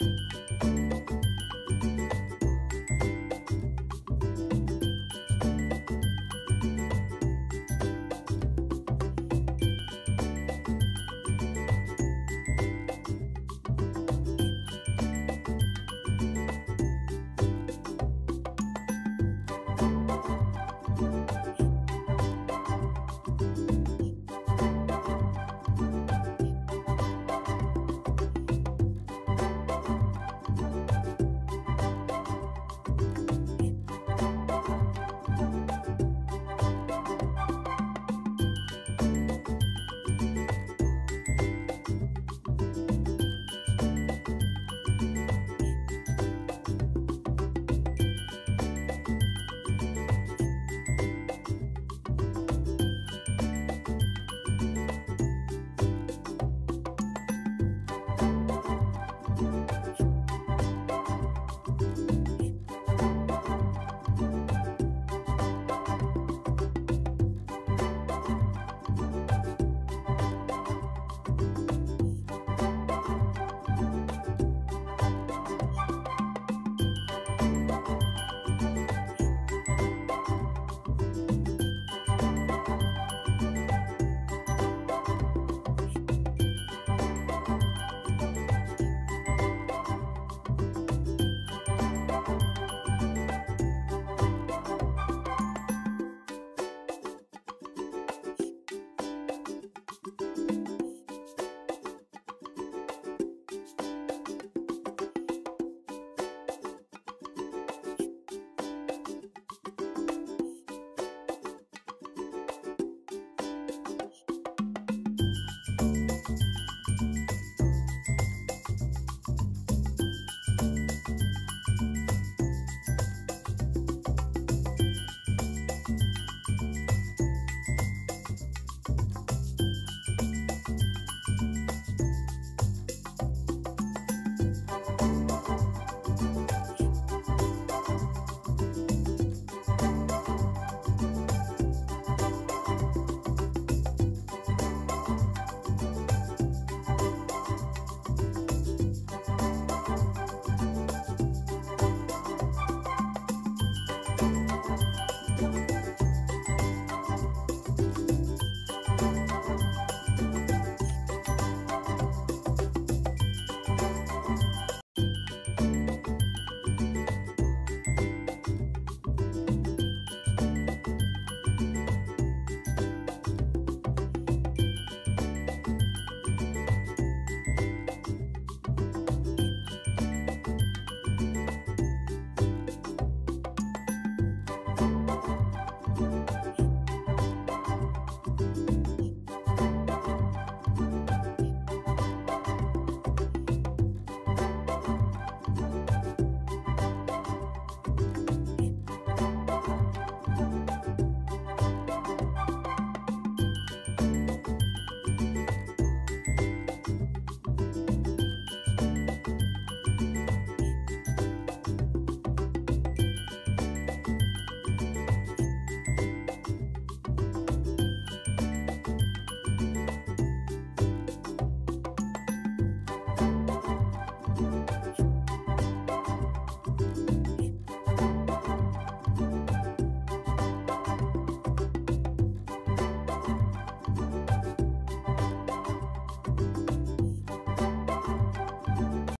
Música